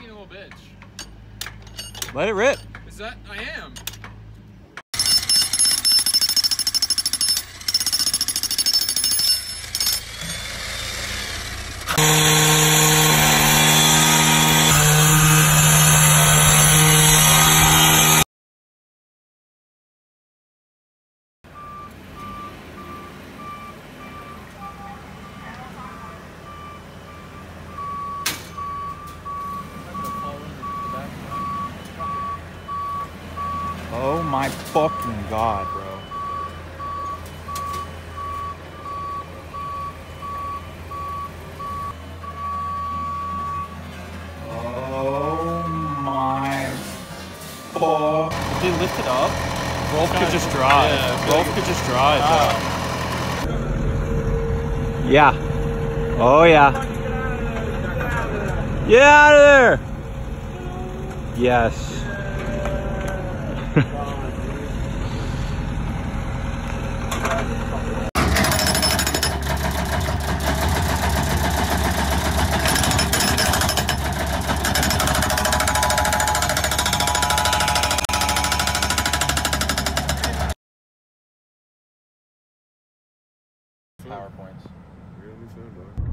being a little bitch. Let it rip. Is that? I am. Oh my fucking god, bro. Oh my fuck. If they lift it up, Rolf could just drive. Yeah, Rolf could just drive. Ah. Yeah. Oh yeah. Get out of there. Yes. PowerPoints. Really soon, dog.